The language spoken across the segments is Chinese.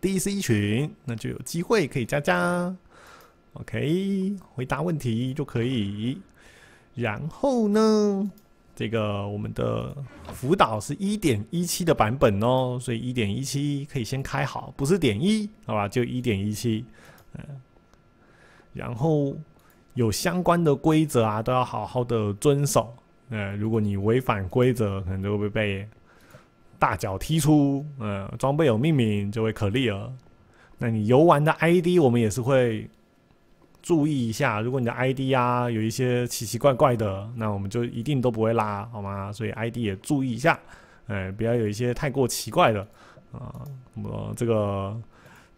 DC 群，那就有机会可以加加。OK，回答问题就可以。然后呢，这个我们的辅导是一点一七的版本哦，所以一点一七可以先开好，不是点一，好吧？就一点一七，嗯。然后有相关的规则啊，都要好好的遵守。呃，如果你违反规则，可能就会被大脚踢出。呃，装备有命名就会可立了。那你游玩的 ID，我们也是会。注意一下，如果你的 ID 啊有一些奇奇怪怪的，那我们就一定都不会拉，好吗？所以 ID 也注意一下，哎，不要有一些太过奇怪的啊，什么这个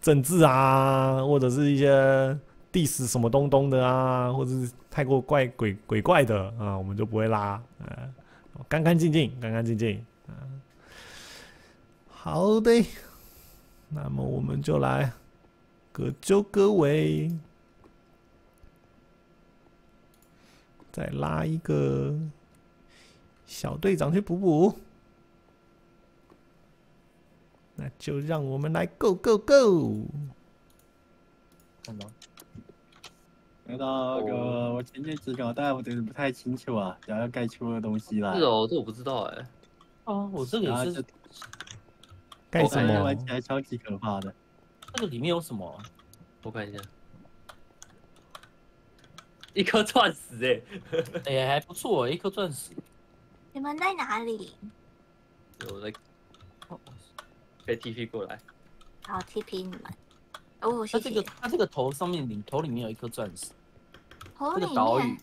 政治啊，或者是一些 diss 什么东东的啊，或者是太过怪鬼鬼怪的啊，我们就不会拉，嗯，干干净净，干干净净，嗯，好的，那么我们就来各就各位。再拉一个小队长去补补，那就让我们来 Go Go Go！看到，看到个我前面只搞，但我真的不太清楚啊，想要盖出的东西来。是哦，这我不知道哎。啊，我这个也是盖什么？玩起来超级可怕的。这个里面有什么？我看一下。一颗钻石哎，哎还不错，一颗钻石。你们在哪里？有在，可以 TP 过来。好，TP 你们。哦，它这个它这个头上面领头里面有一颗钻石。头里面。岛屿。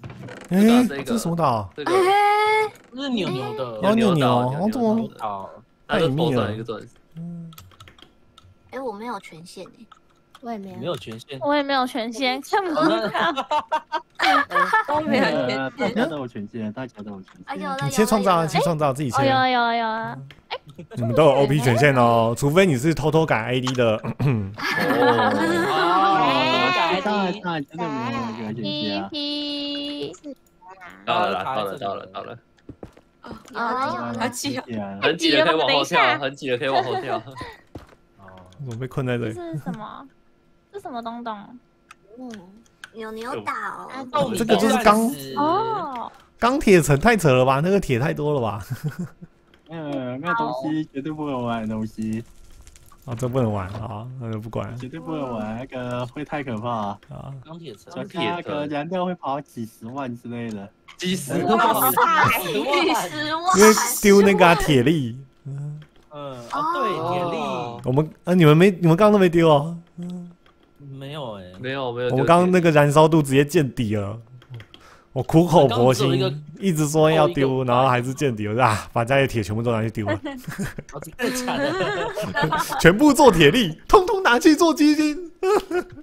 哎，这是什么岛？这个。这是牛牛的。哦，牛牛，哦，这么好。它的头上一个钻石。嗯。哎，我没有权限哎。我也没有，没有权限，我也没有权限，看不到，都没有权限，大家都有权限，大家都有权限。哎呦，你先创造啊，先创造自己先。有啊有啊有啊，哎，你们都有 OP 权限哦，除非你是偷偷改 ID 的。哦，改 ID，那真的没有权限啊。到了到了到了到了。啊，很挤，很挤的可以往后跳，很挤的可以往后跳。我被困在这里。这是什么？这什么东东？嗯，牛牛岛。这个就是钢哦，钢铁城太扯了吧？那个铁太多了吧？嗯，那东西绝对不能玩的东西。啊，这不能玩啊！那就不管。绝对不能玩，那个会太可怕啊！钢铁车，那个燃料会跑几十万之类的。几十万！几十万！因为丢那个啊铁力。嗯啊，对，铁力，我们啊，你们没，你们刚刚都没丢哦。嗯，没有哎，没有没有。我们刚刚那个燃烧度直接见底了，我苦口婆心一直说要丢，然后还是见底了啊！把家里铁全部都拿去丢了，太惨了，全部做铁力，通通拿去做基金，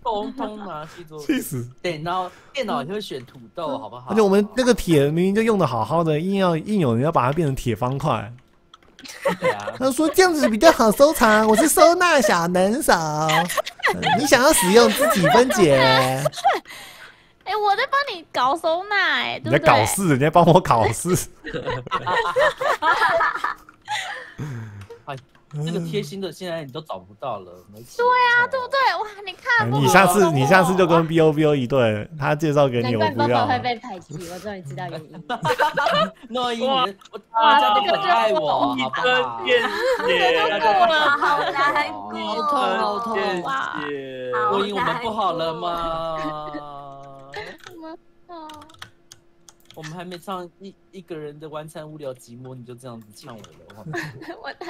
通通拿去做，气死！电脑电脑就会选土豆，好不好？而且我们那个铁明明就用的好好的，硬要硬有人要把它变成铁方块。他说这样子比较好收藏，我是收纳小能手，你想要使用自己分解。哎，我在帮你搞收纳，哎，你在搞事，你在帮我搞事。哎这个贴心的，现在你都找不到了。对啊，对不对？哇，你看，你下次你下次就跟 B O B O 一对，他介绍给你，我不要。会被排挤，我终于知道原因。诺伊，我大家都很爱我，好不好？谢谢，大家都好难过，好痛好痛啊！诺伊，我们不好了吗？我们还没唱一一个人的晚餐无聊寂寞，你就这样子呛我了，我还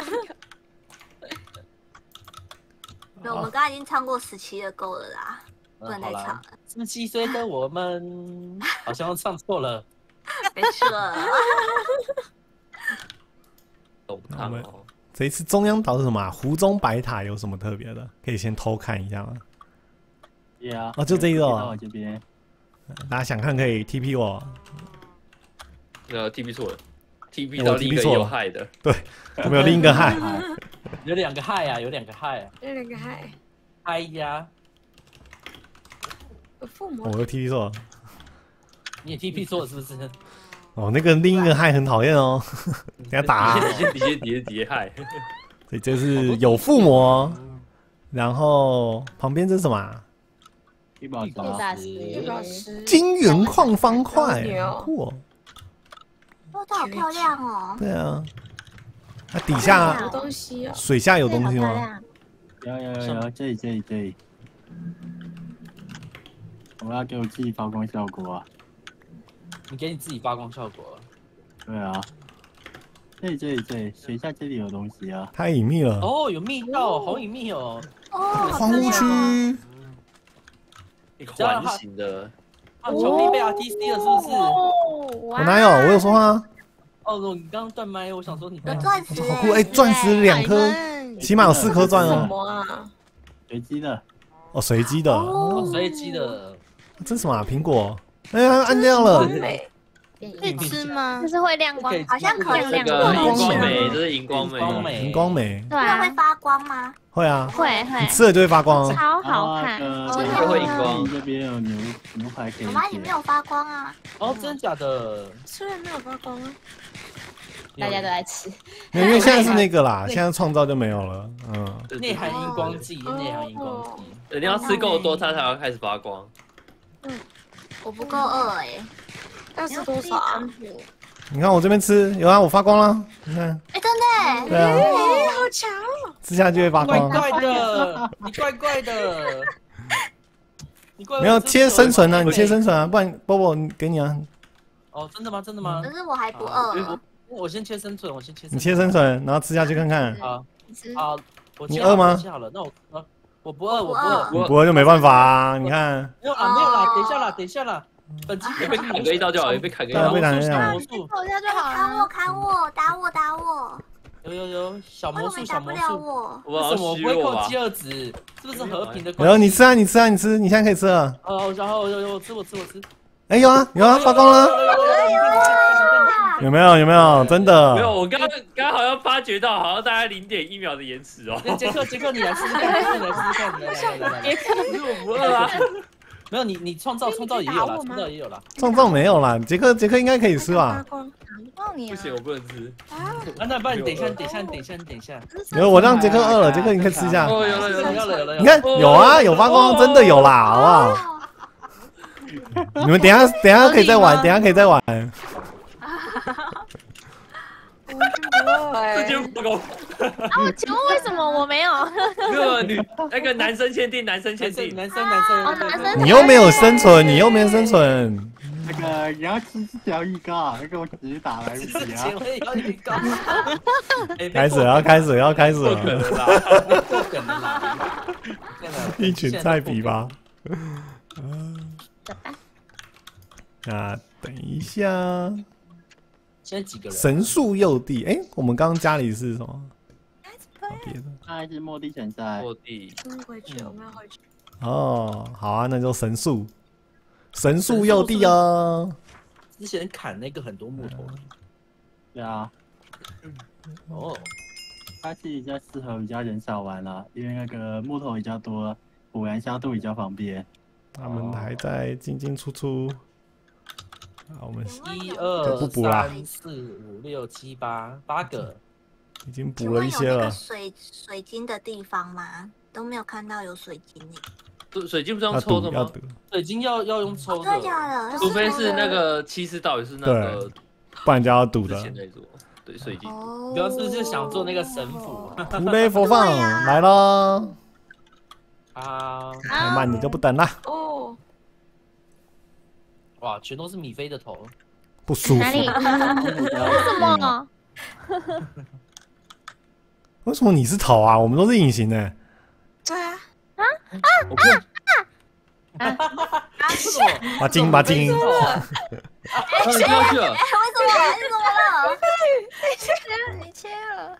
没有。我们刚刚已经唱过十七的够了啦，不能再唱了。十七岁的我们 好像唱错了，没错。懂他们这一次中央岛是什么？湖中白塔有什么特别的？可以先偷看一下吗？对啊，哦，就这一个。这边，大家想看可以 TP 我。呃，TP 错了，TP 到另一个有害的。对，有没有另一个害？有两个害啊，有两个害，有两个害，嗨呀！父母，我又 TP 错了，你也 TP 错了是不是？哦，那个另一个害很讨厌哦，等下打，底下底下底下底下害，所以这是有附魔，然后旁边这是什么啊？绿宝石金元矿方块，酷它好漂亮哦。对啊，它底下有下东西哦，水下有东西吗？有有有有，这里这里这里。我要给我自己发光效果啊！你给你自己发光效果。对啊，这里这里这里，水下这里有东西啊！太隐秘了。哦，有密道，好隐秘哦。哦，好荒芜。区，一环形的，啊，巧克力被 RTC 了是不是？哦，我哪有？我有说话。哦，我你刚刚断麦，我想说你有钻石好酷！哎，哎，钻石两颗，起码有四颗钻什哦。么啊？随机的，哦，随机的，哦，随机的，这是什么啊？苹果？哎呀，按掉了。美，可以吃吗？就是会亮光，好像可以这亮个荧光光美，这是荧光美，荧光美对啊，会发光吗？会啊，会会你吃了就会发光哦。超好看。这个会荧光这边有牛牛排可以妈妈，你没。有发光啊？哦，真假的？吃了没有发光啊，大家都在吃，没有因为现在是 那个啦，现在创造就没有了。嗯，对内含荧光剂，内含荧光剂。对你要吃够多，它才会开始发光。嗯我不够饿哎。那是多少啊？你看我这边吃，有啊，我发光了。你看，哎，真的哎。对啊，哎，好强哦！吃下去会发光。怪的，你怪怪的。你怪怪的 没有切生存啊，你切生。存啊，不然波波你给你啊，哦，真的吗？真的吗可？是我还不好饿。我先切生存，我先切。你切生。存，然后吃下去看看。好，吃好，我你饿吗那我呃我不饿，我不饿。我不饿就没办法啊，你看，没有啊，没有啦，等一下啦，等一下啦。本集也被砍个一刀就好，也被砍个一刀被。砍一刀小魔术，走下就好砍我了。砍我，打我打我！有有有，小为魔术，什么打不了小魔术。我？什么不会扣饥？饿值？是不是和平的关系？然后你吃啊，你吃啊，你吃，你现在可以吃了。哦，然后有有我吃我吃我吃。哎，有啊，有啊，发光了，有没有？有没有？真的没有，我刚刚刚好要发觉到，好像大概零点一秒的延迟哦。哎，杰克杰克，你来试试看，杰克你来试试看，来来来来啊。没有 你你创造创造也有啦，创造也有啦。创造没有啦，杰克杰克应该可以吃吧发？光，到你啊！不行，我不能吃。啊，那不然你等一下，你等一下，你等一下，你等一下。有，我让杰克饿了，杰克你可以吃一下。哦，有了有了有了有了，你看有啊，有发光，真的有啦，好不好？你们等下等下可以再玩，等下可以再玩。这对，就不够。啊，请问为什么我没有？那个女那个男生限定，男生限定。男生男生哦男生你又没有生存，你又没有生存，那个你要吃这条预告，那个我直接打来不及啊请！问要预告？哎开始了要开始了要开始不可了，能啦！不可能啦！真的一群菜比。吧。走吧。那等一下，现在几个人？神速幼弟，哎，我们刚刚家里是什么？哦别的那还是莫地选在，落地，嗯，回去，我们要回去。哦，好啊，那就神速，神速幼弟哦。之前砍那个很多木头的对啊，哦，它是比较适合比较人少玩啦，因为那个木头比较多，补燃消度比较方便。他们还在进进出出。好，我们一就二不补啦三四五六七八八个，已经请补了一些了。水水晶的地方吗？都没有看到有水晶耶。水水晶不是要用抽的吗？水晶要要用抽的？除非是那个七十道也是那个不然就要赌的。对水晶。哦，不要是不是想做那个神符 普雷佛放来喽，啊？太慢你就不等啦，哦，哇，全都是米菲的头，不舒服哪。里？为什么？为什么你是头啊？我们都是隐形的。对啊，我不能为什么？把金把金，为什么啊，你跳下去了。为什么？你怎么了？你切了。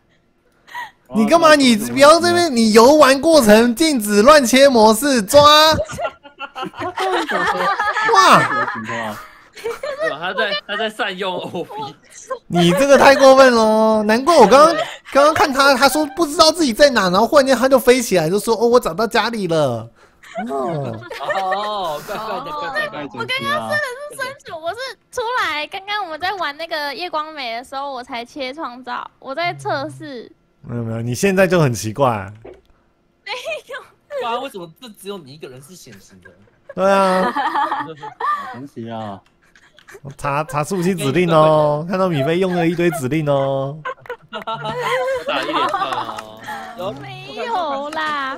你干嘛？你不要这边，你游玩过程禁止乱切模式抓。哇？他在他在善用 OP，你这个太过分了！难怪我刚刚刚刚看他，他说不知道自己在哪，然后忽然间他就飞起来，就说：“哦，我找到家里了。”哦，哦，怪怪的，怪怪的。我刚刚是生主，我是出来，刚刚我们在玩那个夜光美的时候，我才切创造，我在测试。没有没有，你现在就很奇怪。没有，啊，为什么这只有你一个人是显形的？对啊，好神奇啊！查查数据指令哦，看到米菲用了一堆指令哦。打一连串哦。有没有啦？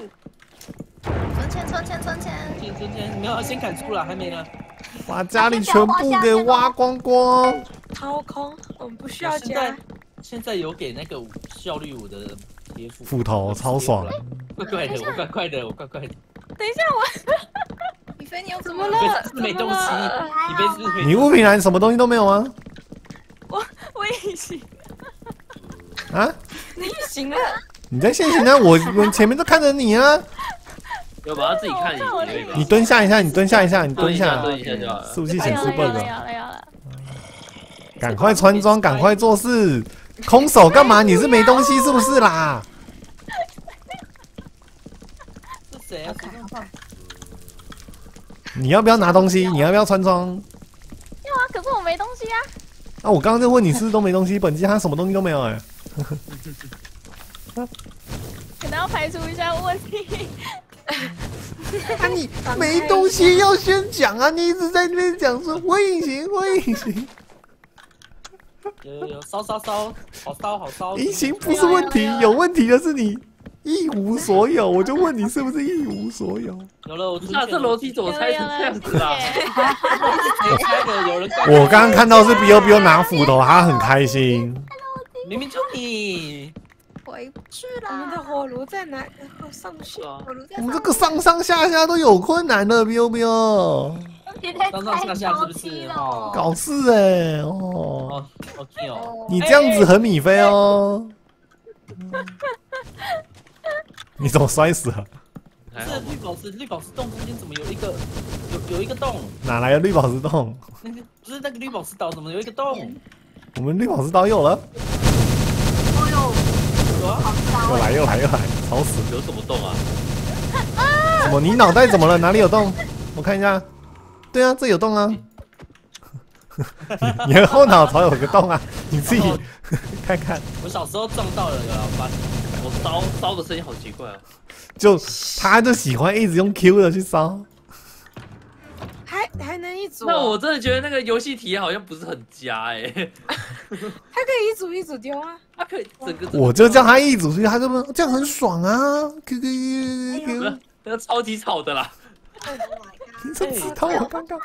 存钱存钱存钱，天春天没有先砍出了，还没呢。把家里全部给挖光光。掏空，我们不需要现在加。现在有给那个五效率我的贴符，斧头超爽，怪怪的，我怪怪的，我怪怪的。等一下我，你飞你又怎么了？没东西，你被是不是没你物品栏什么东西都没有吗？我我隐形，啊？你行了，你在现行啊？我我前面都看着你啊！要不要自己看一我眼，你蹲下一下，你蹲下一下，你蹲下，下，蹲一下就好了。伺服器显示有了有 bug 了有了有了，赶快穿装，赶快做事。空手干嘛？你是没东西是不是啦？是谁啊？谁弄胖你要不要拿东西？你要不要穿装？要啊，可是我没东西啊。啊，我刚刚就问你是不是都没东西，本机他什么东西都没有哎、可能要排除一下问题。啊，你没东西要先讲啊！你一直在那边讲说我隐形，我隐形，有有有，烧烧烧，好烧好烧。隐形不是问题，有问题的是你一无所有。我就问你是不是一无所有？有了，我不是啊，这楼梯怎么拆成这样子啊？谁拆的？有人我刚刚看到是 biu biu 拿斧头，他很开心。明明就你，回不去了我们的。火炉在哪？哦上去是。啊，我炉在我们这个上上下下都有困难的，biu biu，上上下下是不是哦搞事哎、哦，哦，OK 哦，你这样子很米飞哦。你怎么摔死了？这绿宝石绿宝石洞中间怎么有一个有有一个洞？哪来的绿宝石洞？那个不是那个绿宝石岛怎么有一个洞？我们绿宝石岛有了，哦呦，又哎！来又来又来，吵死！有什么洞啊？怎么你脑袋怎么了？哪里有洞？我看一下。对啊，这有洞啊。你的后脑勺有个洞啊，你自己 看看。我小时候撞到了，有啊，我发现我烧烧的声音好奇怪啊！就他就喜欢一直用 Q 的去烧。还还能一组哦？那我真的觉得那个游戏体验好像不是很佳哎，他可以一组一组丢啊。他可以整个我就叫他一组出去，他这么这样很爽啊，Q Q Q Q Q，那个超级吵的啦，你就知道我刚刚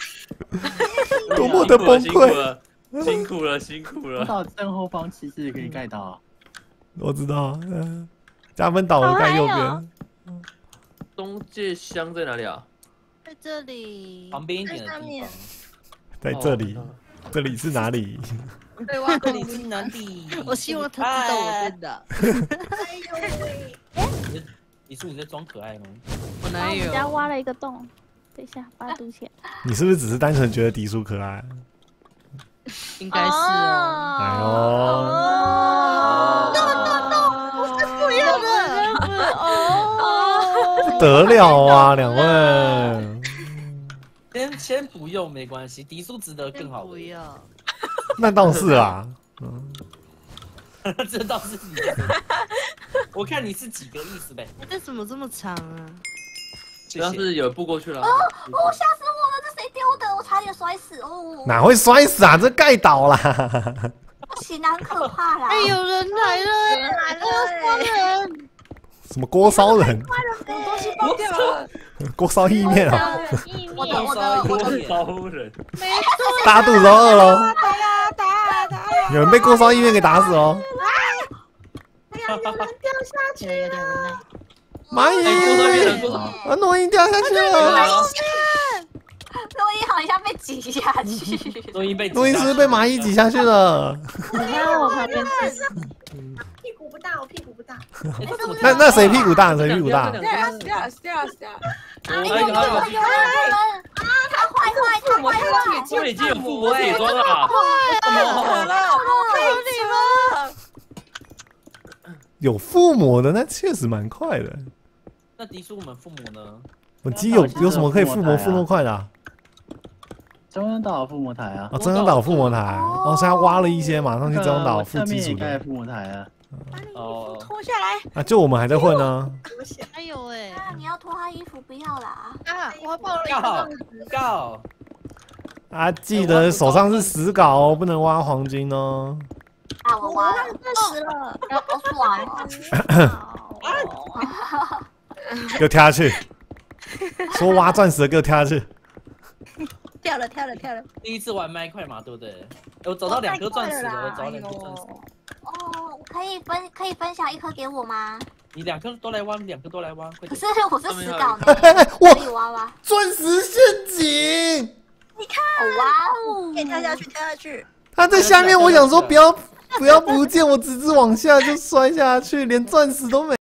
多么的崩辛苦溃。了，辛苦了，辛苦了。到正后方其实也可以盖到啊。我知道，嗯，加分岛我盖右边，中介箱在哪里啊？在这里，旁边一点的地在上面方。在这里哦。这里是哪里？对，挖这里是哪里？我希望他知道我真的。哎呦喂！你是你在装可爱吗？我哪有我们家挖了一个洞，等一下把它堵起来。你是不是只是单纯觉得迪叔可爱？应该是哦。哎呦，哦，不要的，哦，不得了啊，两位，先先不用没关系，迪叔值得更好的，要。那倒是啊。嗯，这倒是你。我看你是几个意思呗？这怎么这么长啊？主要。是有一步过去了。哦哦，吓死我了！这谁丢的？我差点摔死哦！哪会摔死啊？这盖倒啦！不行啊，很可怕啦！哎，有人来了，人来了烧！人，什么锅烧人？我东西爆掉了。锅烧意面啊！意我的面我的锅我的烧人，大家肚子都饿了，打呀打呀打呀！有人被锅烧意面给打死哦！哎呀，有人掉下去了。蚂蚁，啊，诺伊掉下去来了，了，录音好像被挤下去。诺音被诺伊是被蚂蚁挤下去了？你看我旁边是屁股不大，我屁股不大。那那谁屁股大？谁屁股大？掉了掉了掉了掉了！还有有有人有人啊！他坏坏，他坏坏！他们已经有附魔铁装了啊。太好了，太了！有附魔的，那确实蛮快的。那迪叔我们父母呢？我机有有什么可以附魔附那么快的啊？中央岛附魔台啊，哦，中央岛附魔台，然哦，现在挖了一些，马上去中央岛附侧基础的。面也盖附魔台啊。把你衣服哦脱下来。啊，就我们还在混呢。我想哎呦喂，啊，你要脱他衣服，不要啦。啊，我爆了一个告棒子。告，啊，记得手上是死稿哦，不能挖黄金哦。啊，我我挖了让，钻石了。我爽了。给我跳下去！说挖钻石的，给我跳下去！跳了跳了跳了。第一次玩麦块嘛，对不对？哎我找到两颗钻石了，我找到两颗钻石。哦，可以分可以分享一颗给我吗？你两颗都来挖，两颗都来挖，快可是！我是死稿呢，我可以挖挖？钻石陷阱，你看哇哦！可以跳下去，跳下去。他在下面，我想说不要不要不见，我直直往下就摔下去，连钻石都没。